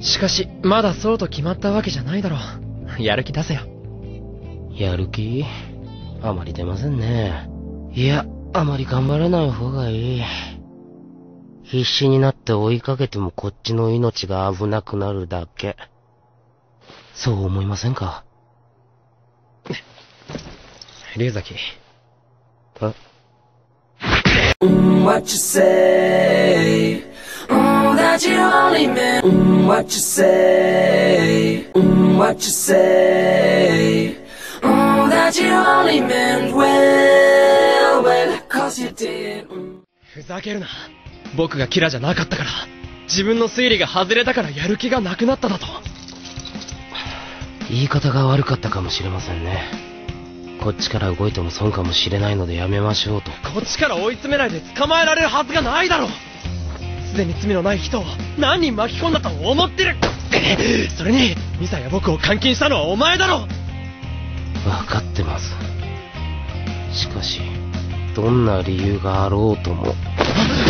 しかし、まだそうと決まったわけじゃないだろう。やる気出せよ。やる気？あまり出ませんね。いや、あまり頑張らない方がいい。必死になって追いかけてもこっちの命が危なくなるだけ。そう思いませんか？龍崎。え？What you say? Mm, that you only meant mm, what you say? Mm, what you say? Mm, that you only meant well, well, cause you did. Mm. ふざけるな。僕がキラじゃなかったから、自分の推理が外れたからやる気がなくなっただと。言い方が悪かったかもしれませんね。こっちから動いても損かもしれないのでやめましょうと。こっちから追い詰めないで捕まえられるはずがないだろうすでに罪のない人を何人巻き込んだと思ってるそれに、ミサや僕を監禁したのはお前だろわかってます。しかし、どんな理由があろうとも、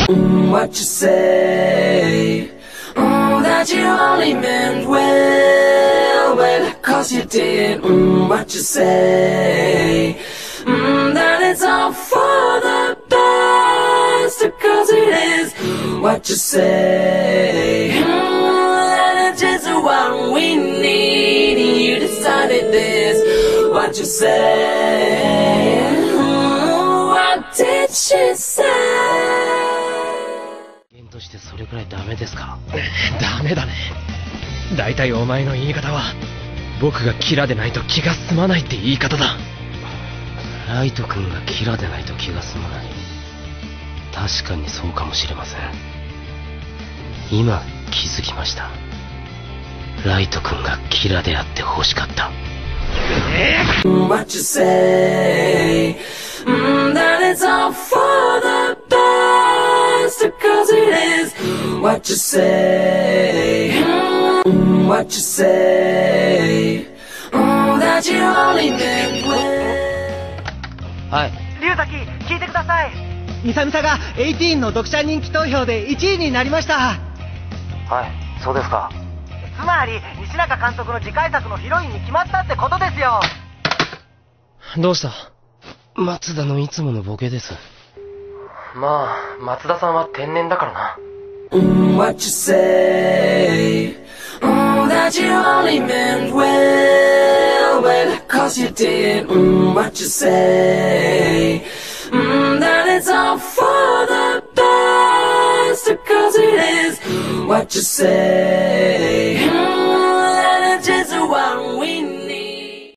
Mm, what you say? Mm, that you only meant well, well, cause you did. Mm, what you say? Mm, that it's all for the best, cause it is. What you say? Mm, that what we need. You decided this. What you say? Mm, what did she say? としてそれくらいダメですか？ダメだね。大体お前の言い方は、僕がキラでないと気が済まないって言い方だ。ライト君がキラでないと気が済まない。確かにそうかもしれません。今気づきました。ライト君がキラであって欲しかった。what you say. Mm, that it's all for the best, cause it is what you say. Mm, what you say. Mm, that you only meant well. はい。龍崎、聞いてください。ミサミサが18の読者人気投票で1位になりました。はい、そうですか。つまり、西中監督の次回作のヒロインに決まったってことですよ。どうした？松田のいつものボケです。まあ、松田さんは天然だからな。Mm, what you say. Mm, that you only meant well, well, cause you did. Mm, what you say. what you say.